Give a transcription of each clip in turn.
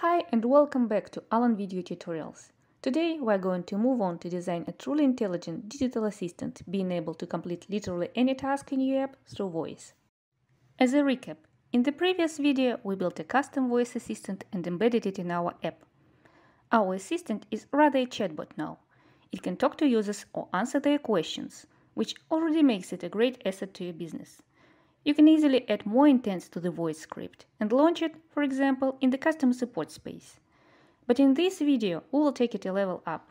Hi and welcome back to Alan Video Tutorials. Today we're going to move on to design a truly intelligent digital assistant being able to complete literally any task in your app through voice. As a recap, in the previous video we built a custom voice assistant and embedded it in our app. Our assistant is rather a chatbot now. It can talk to users or answer their questions, which already makes it a great asset to your business. You can easily add more intents to the voice script and launch it, for example, in the custom support space. But in this video, we will take it a level up.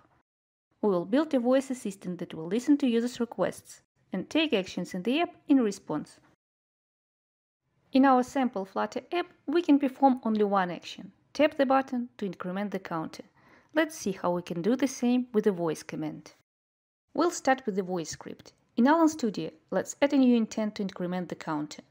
We will build a voice assistant that will listen to users' requests and take actions in the app in response. In our sample Flutter app, we can perform only one action. Tap the button to increment the counter. Let's see how we can do the same with the voice command. We'll start with the voice script. In Alan Studio, let's add a new intent to increment the counter.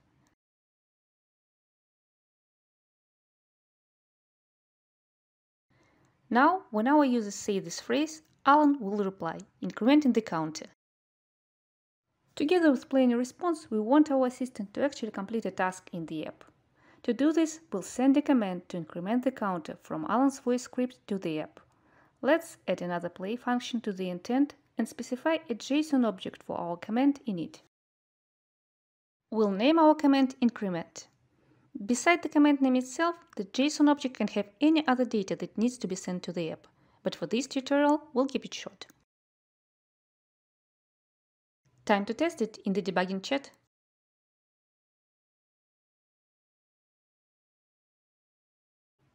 Now, when our users say this phrase, Alan will reply, incrementing the counter. Together with playing a response, we want our assistant to actually complete a task in the app. To do this, we'll send a command to increment the counter from Alan's voice script to the app. Let's add another play function to the intent and specify a JSON object for our command in it. We'll name our command increment. Beside the command name itself, the JSON object can have any other data that needs to be sent to the app, but for this tutorial, we'll keep it short. Time to test it in the debugging chat.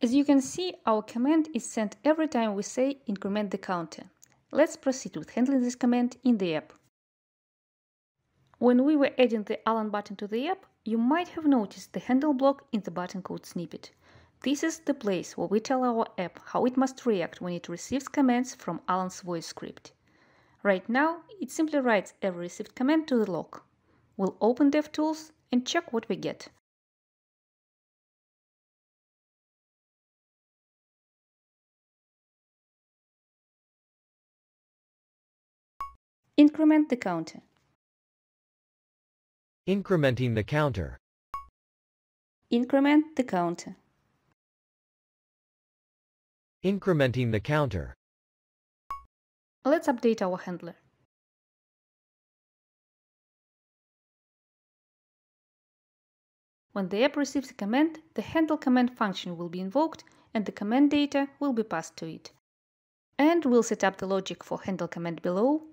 As you can see, our command is sent every time we say increment the counter. Let's proceed with handling this command in the app. When we were adding the Alan button to the app, you might have noticed the handle block in the button code snippet. This is the place where we tell our app how it must react when it receives commands from Alan's voice script. Right now, it simply writes every received command to the log. We'll open DevTools and check what we get. Increment the counter. Incrementing the counter. Increment the counter. Incrementing the counter. Let's update our handler. When the app receives a command, the handle command function will be invoked and the command data will be passed to it. And we'll set up the logic for handle command below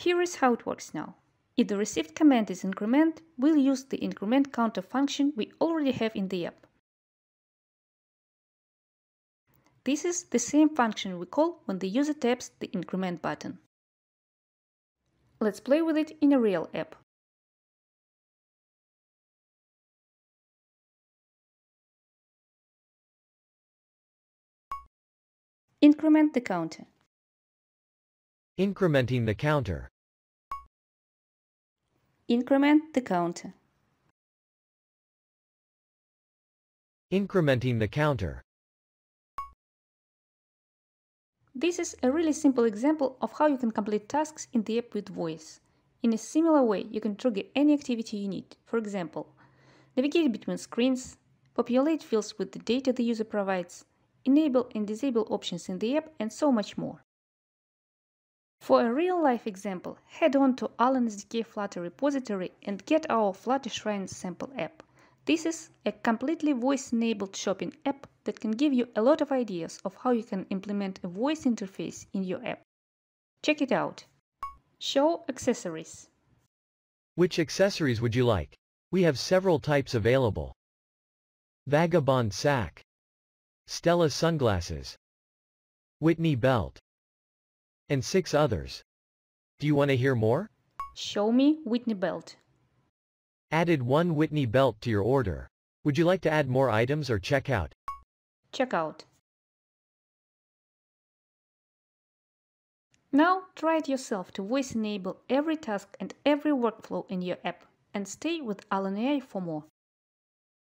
Here is how it works now. If the received command is increment, we'll use the increment counter function we already have in the app. This is the same function we call when the user taps the increment button. Let's play with it in a real app. Increment the counter. Incrementing the counter. Increment the counter. Incrementing the counter. This is a really simple example of how you can complete tasks in the app with voice. In a similar way, you can trigger any activity you need. For example, navigate between screens, populate fields with the data the user provides, enable and disable options in the app, and so much more. For a real-life example, head on to Alan SDK Flutter repository and get our Flutter Shrine sample app. This is a completely voice-enabled shopping app that can give you a lot of ideas of how you can implement a voice interface in your app. Check it out. Show accessories. Which accessories would you like? We have several types available. Vagabond sack. Stella sunglasses. Whitney belt. And six others. Do you want to hear more? Show me Whitney belt. Added one Whitney belt to your order. Would you like to add more items or check out? Check out. Now try it yourself to voice enable every task and every workflow in your app. and stay with Alan AI for more.